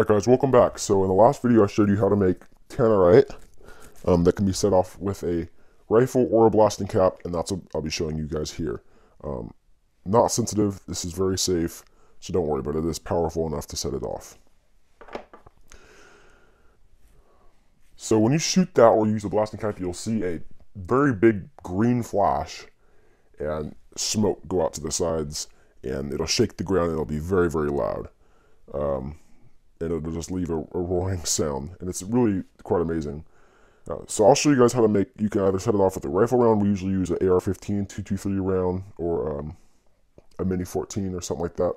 Alright guys, welcome back. So in the last video I showed you how to make tannerite um, that can be set off with a rifle or a blasting cap and that's what I'll be showing you guys here. Um, not sensitive, this is very safe, so don't worry, but it is powerful enough to set it off. So when you shoot that or use the blasting cap, you'll see a very big green flash and smoke go out to the sides and it'll shake the ground and it'll be very, very loud. Um, and it'll just leave a, a, roaring sound. And it's really quite amazing. Uh, so I'll show you guys how to make, you can either set it off with a rifle round, we usually use an AR-15 223 round, or um, a Mini 14 or something like that.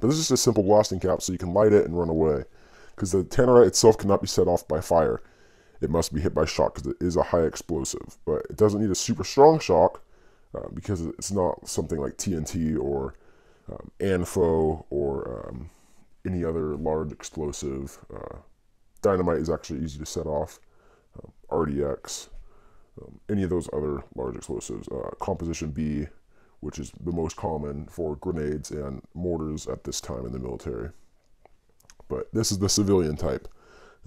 But this is a simple blasting cap so you can light it and run away. Because the tannerite itself cannot be set off by fire. It must be hit by shock because it is a high explosive. But it doesn't need a super strong shock uh, because it's not something like TNT or um, ANFO or um, any other large explosive. Uh, dynamite is actually easy to set off. Um, RDX, um, any of those other large explosives. Uh, composition B, which is the most common for grenades and mortars at this time in the military. But this is the civilian type.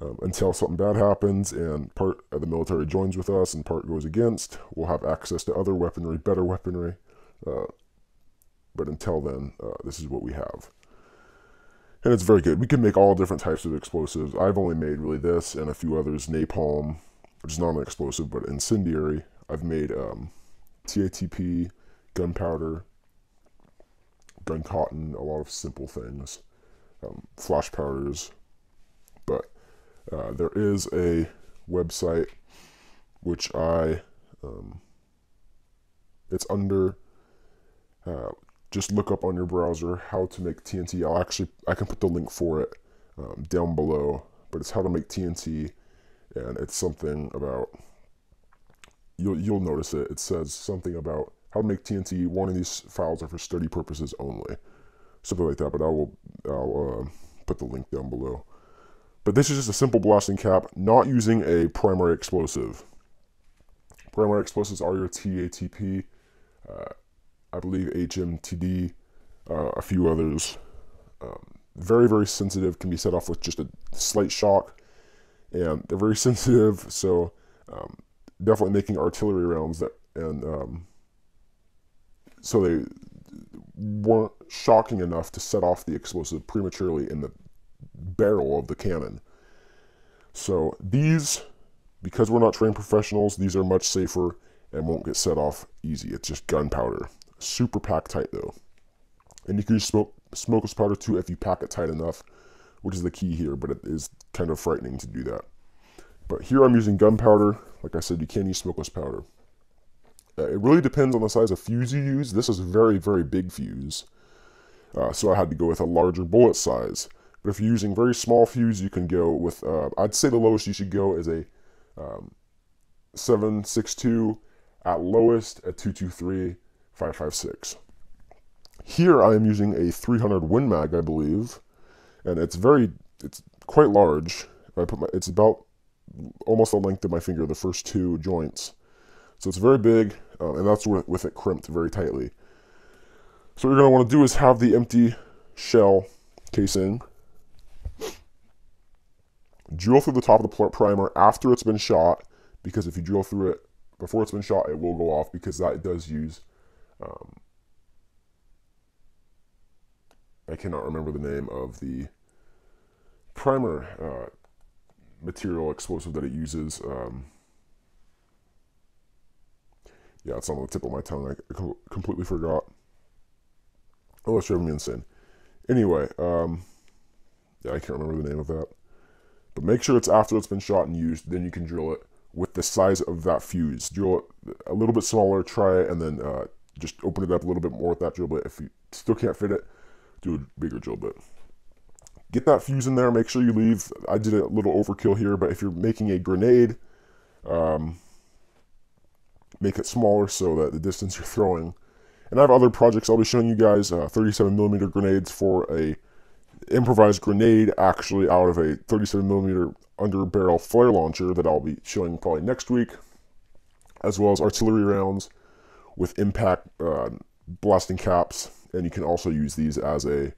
um, until something bad happens and part of the military joins with us and part goes against, we'll have access to other weaponry, better weaponry. Uh, but until then, uh, this is what we have and it's very good. We can make all different types of explosives. I've only made really this and a few others. Napalm, which is not an explosive, but incendiary. I've made um, TATP, gunpowder, gun cotton, a lot of simple things, um, flash powders. But uh, there is a website which I, um, it's under uh, just look up on your browser how to make TNT. I'll actually, I can put the link for it um, down below, but it's how to make TNT, and it's something about, you'll, you'll notice it, it says something about how to make TNT, one of these files are for study purposes only, something like that, but I will, I'll uh, put the link down below. But this is just a simple blasting cap, not using a primary explosive. Primary explosives are your TATP, uh, I believe HMTD, uh, a few others. Um, very, very sensitive, can be set off with just a slight shock. And they're very sensitive, so um, definitely making artillery rounds that, and um, so they weren't shocking enough to set off the explosive prematurely in the barrel of the cannon. So these, because we're not trained professionals, these are much safer and won't get set off easy. It's just gunpowder. Super pack tight though. And you can use smoke, smokeless powder too if you pack it tight enough, which is the key here, but it is kind of frightening to do that. But here I'm using gunpowder. Like I said, you can use smokeless powder. Uh, it really depends on the size of fuse you use. This is a very, very big fuse. Uh, so I had to go with a larger bullet size. But if you're using very small fuse, you can go with, uh, I'd say the lowest you should go is a um, 762 at lowest at 223 556. Here I am using a 300 Win Mag, I believe, and it's very, it's quite large. If I put my, it's about almost the length of my finger, the first two joints. So it's very big, uh, and that's with, with it crimped very tightly. So what you're going to want to do is have the empty shell casing drill through the top of the primer after it's been shot because if you drill through it before it's been shot it will go off because that does use um, I cannot remember the name of the primer uh, material explosive that it uses. Um, yeah, it's on the tip of my tongue. I completely forgot. Oh, it's driving me insane. Anyway, um, yeah, I can't remember the name of that. But make sure it's after it's been shot and used, then you can drill it with the size of that fuse. Drill it a little bit smaller, try it, and then uh, just open it up a little bit more with that drill bit. If you still can't fit it, do a bigger drill bit. Get that fuse in there. Make sure you leave. I did a little overkill here, but if you're making a grenade, um, make it smaller so that the distance you're throwing. And I have other projects I'll be showing you guys. Uh, 37 millimeter grenades for a improvised grenade actually out of a 37 millimeter under barrel flare launcher that I'll be showing probably next week, as well as artillery rounds with impact uh, blasting caps, and you can also use these as a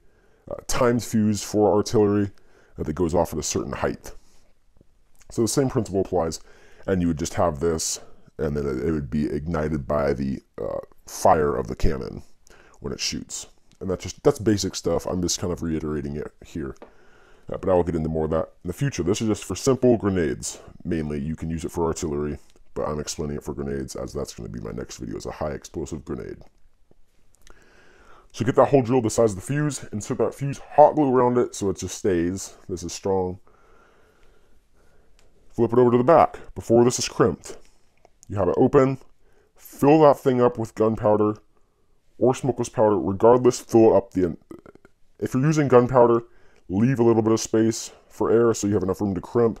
uh, timed fuse for artillery that goes off at a certain height. So the same principle applies, and you would just have this, and then it, would be ignited by the uh, fire of the cannon when it shoots. And that's just that's basic stuff. I'm just kind of reiterating it here. Uh, but I will get into more of that in the future. This is just for simple grenades, mainly. You can use it for artillery, but I'm explaining it for grenades as that's going to be my next video as a high explosive grenade. So get that hole drilled the size of the fuse, insert that fuse, hot glue around it so it just stays. This is strong. Flip it over to the back before this is crimped. You have it open, fill that thing up with gunpowder or smokeless powder, regardless, fill it up the, if you're using gunpowder, leave a little bit of space for air so you have enough room to crimp.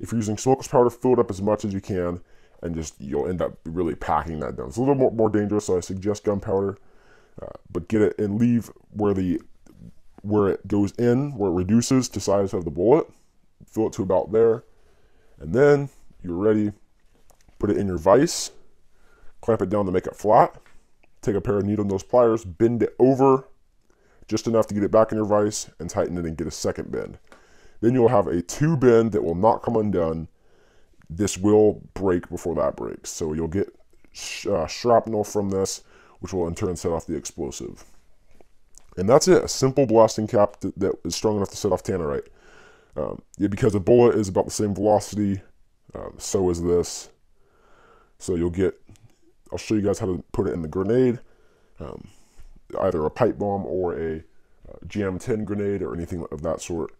If you're using smokeless powder, fill it up as much as you can and just, you'll end up really packing that down. It's a little more, more dangerous, so I suggest gunpowder, uh, but get it and leave where the, where it goes in, where it reduces to size of the bullet, fill it to about there, and then you're ready. Put it in your vise, clamp it down to make it flat, take a pair of needle nose pliers, bend it over just enough to get it back in your vise and tighten it and get a second bend. Then you'll have a two bend that will not come undone. This will break before that breaks. So you'll get sh uh, shrapnel from this, which will in turn set off the explosive. And that's it, a simple blasting cap that, that is strong enough to set off tannerite. Um, yeah, because a bullet is about the same velocity, um, so is this. So you'll get, I'll show you guys how to put it in the grenade. Um, either a pipe bomb or a uh, GM10 grenade or anything of that sort.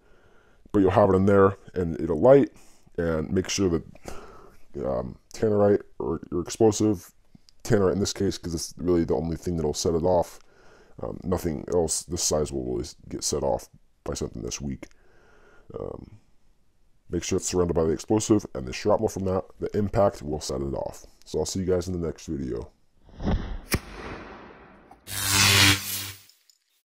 But you'll have it in there and it'll light and make sure that um, tannerite or your explosive, tannerite in this case, because it's really the only thing that'll set it off. Um, nothing else this size will really get set off by something this weak. Um, make sure it's surrounded by the explosive and the shrapnel from that. The impact will set it off. So I'll see you guys in the next video.